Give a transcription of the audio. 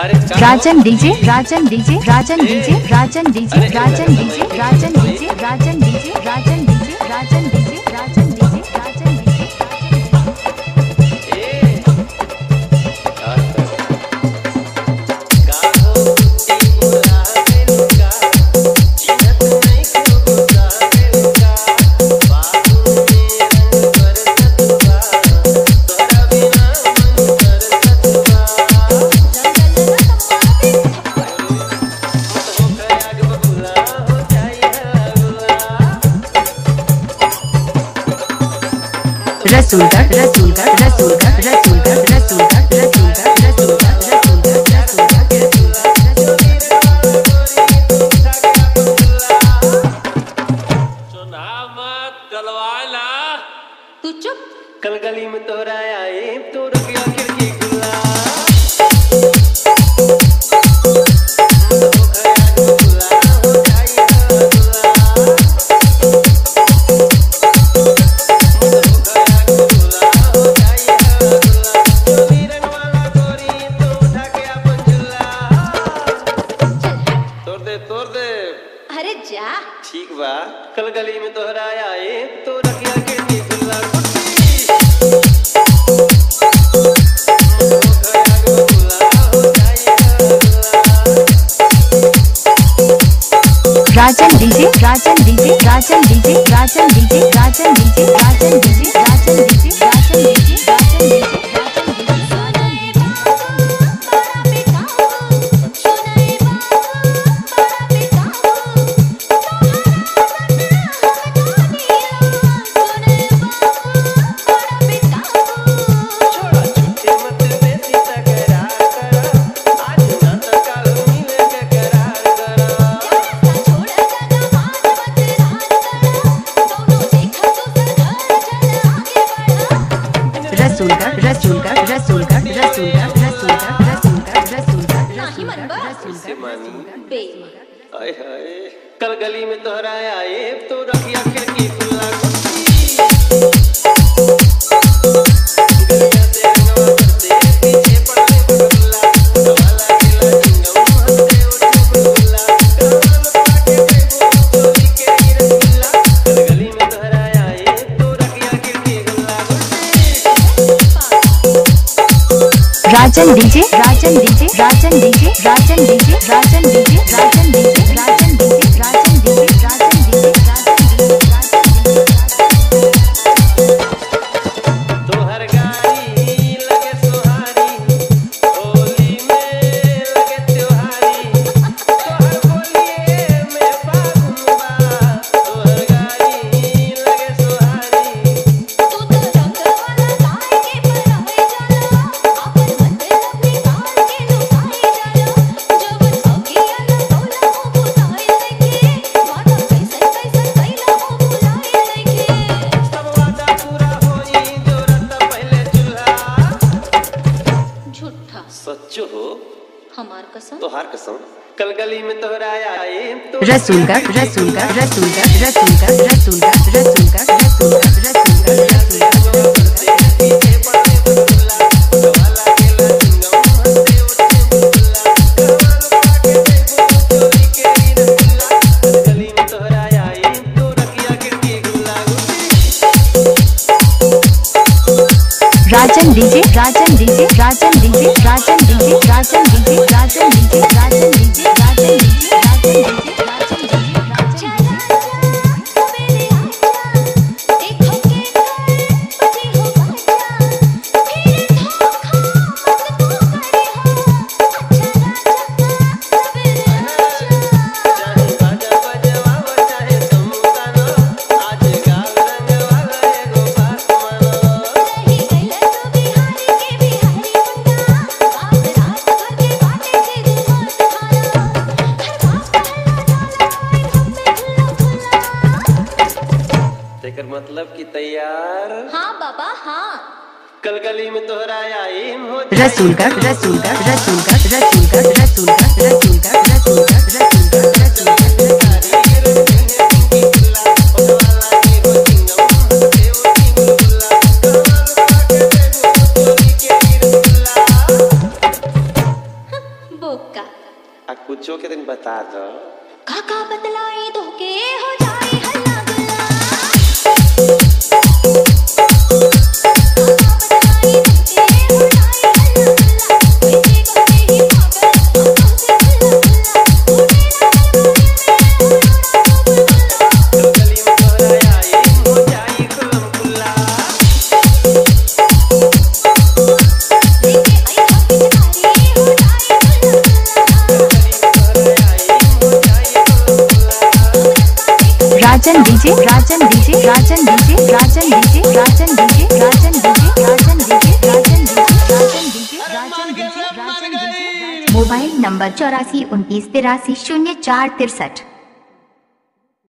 Rajan DJ Rajan DJ Rajan DJ Rajan DJ Rajan DJ Rajan DJ Rajan DJ Rajan DJ Rajan DJ Rajan DJ Rajan Rasulgarh Rasulgarh Rasulgarh Rasulgarh Rasulgarh Rasulgarh Rasulgarh तू चुप कल गली में तोरा आए तो रुक गया खिड़की खुला जा ठीक बा। कल गली में तोहरा आए तो रखिया के Rajan DJ Rajan DJ Rajan DJ Rajan DJ Rajan DJ Rajan DJ. हाय कल गली में तोहरा आए तो रखिया खिड़की खुला। Rajan DJ Rajan DJ Rajan DJ Rajan DJ Rajan DJ Rajan DJ सच्चो हो हमार कसम। तोहार कसम। कल गली में तोहरा आए तो Rasulgarh Rasulgarh Rasulgarh Rasulgarh Rasulgarh Rasulgarh Rasulgarh Rasulgarh Rasulgarh Rajan DJ Rajan DJ Rajan DJ मतलब कि तैयार। हाँ बाबा हाँ। कल गली में तोहरा आई हो रसूलगढ़ रसूलगढ़ रसूलगढ़ रसूलगढ़ रसूलगढ़ रसूलगढ़ रसूलगढ़ रसूलगढ़ रसूलगढ़ कुछो के दिन बता दो। काका बतलाई तो के हो मोबाइल नंबर चौरासी उनतीस तिरासी शून्य चार तिरसठ।